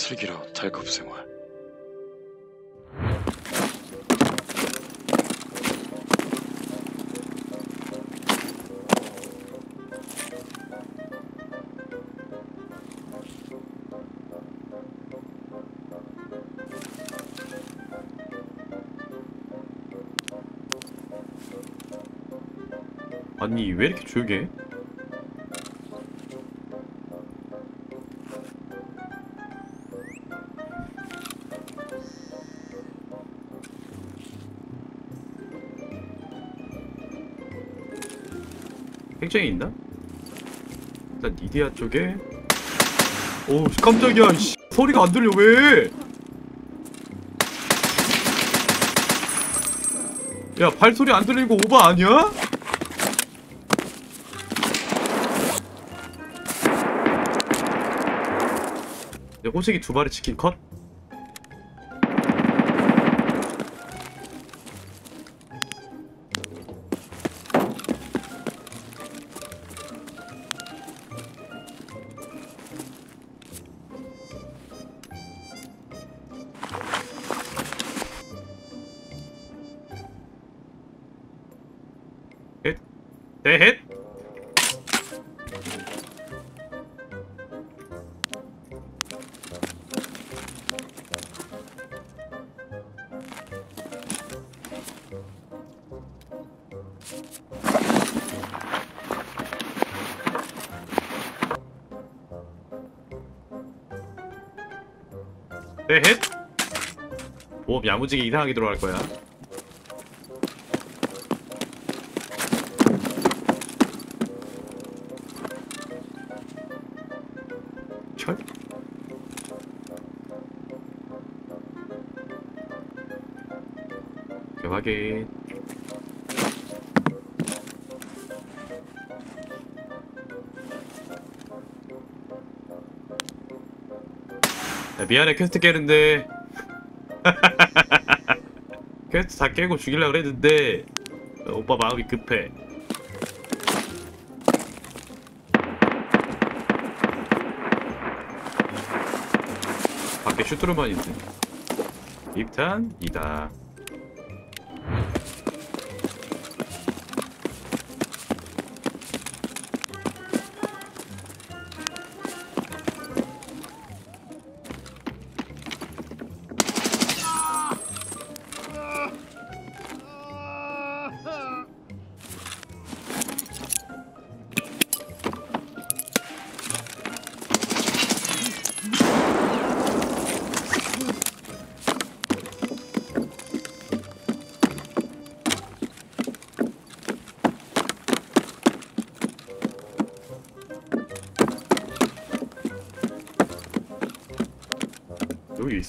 슬기로운 달급 생활. 아니 왜 이렇게 조용해? 핵쟁이 있나? 일단 니디아 쪽에 오 깜짝이야 씨. 소리가 안 들려 왜? 야 발소리 안 들리는 거 오바 아니야? 내 호식이 두 마리 치킨 컷? 대헷. 보험 야무지게 이상하게 들어갈 거야. 철? 오케이, 야, 미안해 퀘스트 깨는데. 퀘스트 다 깨고 죽이려고 그랬는데 어, 오빠 마음이 급해. 밖에 슈트로만 있네 입탄 이다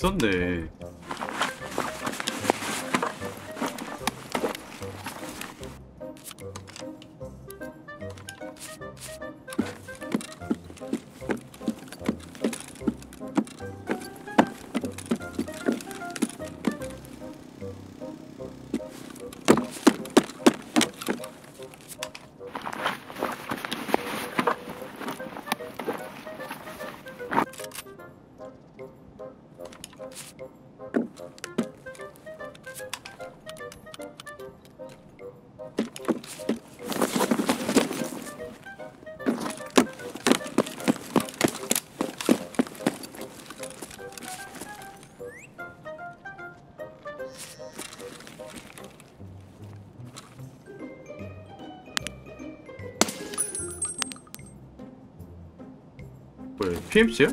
있었네 뭐야 PMC야?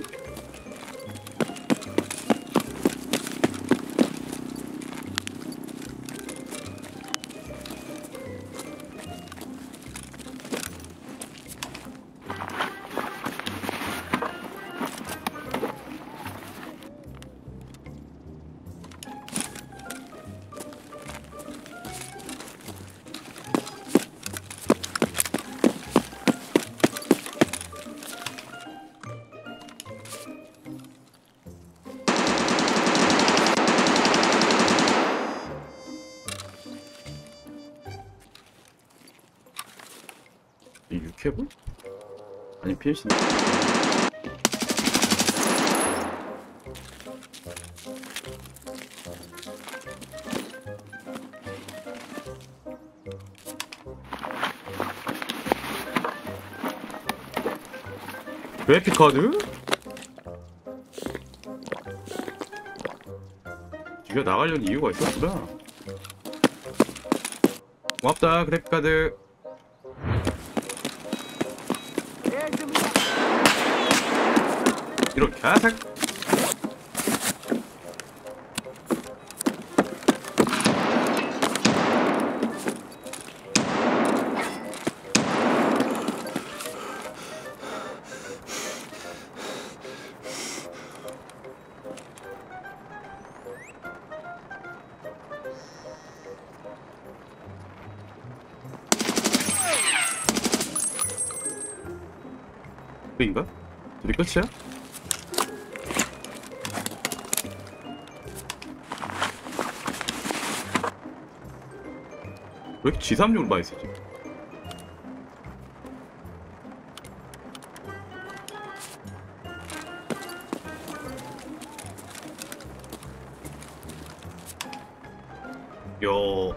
아니 PMC네 그래픽 카드? 네가 나가려는 이유가 있었구나. 고맙다 그래픽 카드. 이런 개색. 인가? 둘이 끝이야? 이렇게 G3용을 많이 쓰지? 요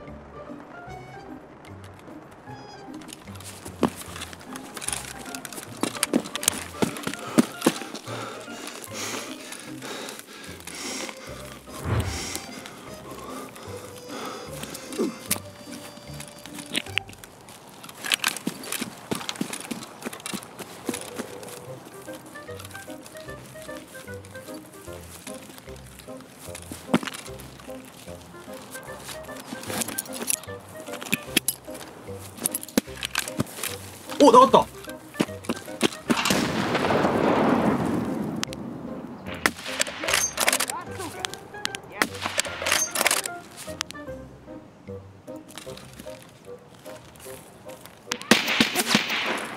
오 나왔다.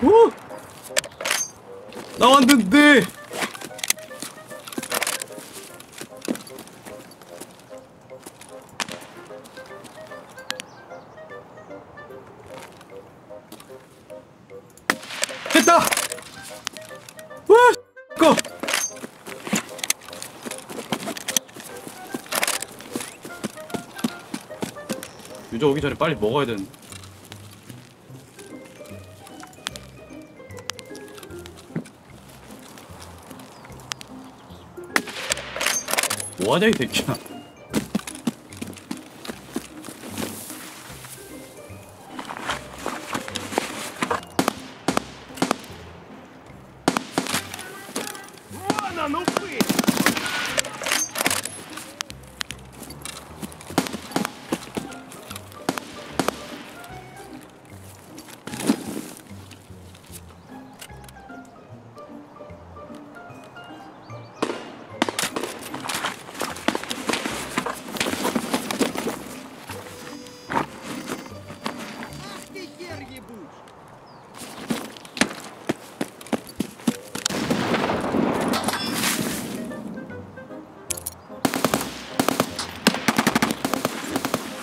오 나왔는데. 됐다! 유저 오기 전에 빨리 먹어야 되는. 뭐하냐 이 새끼야.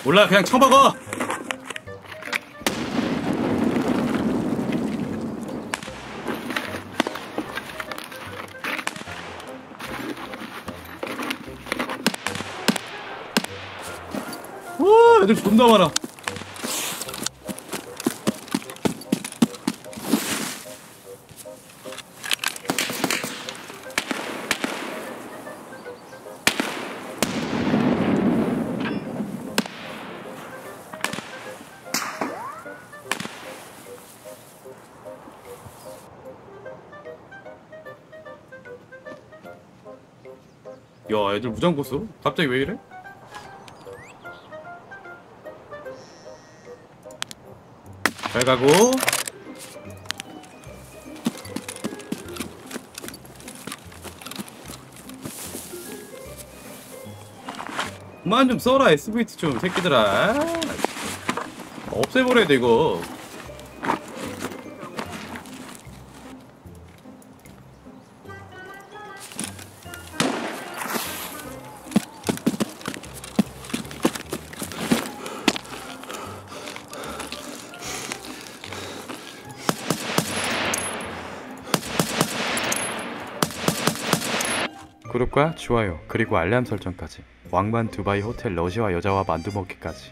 몰라 그냥 쳐먹어. 와 애들 존나 많아. 야 애들 무장 보소 갑자기 왜 이래? 잘 가고. 그만 좀 써라 SVT 좀 새끼들아. 없애버려야 돼 이거 구독과 좋아요 그리고 알람 설정까지 왕만 두바이 호텔 러시아 여자와 만두 먹기까지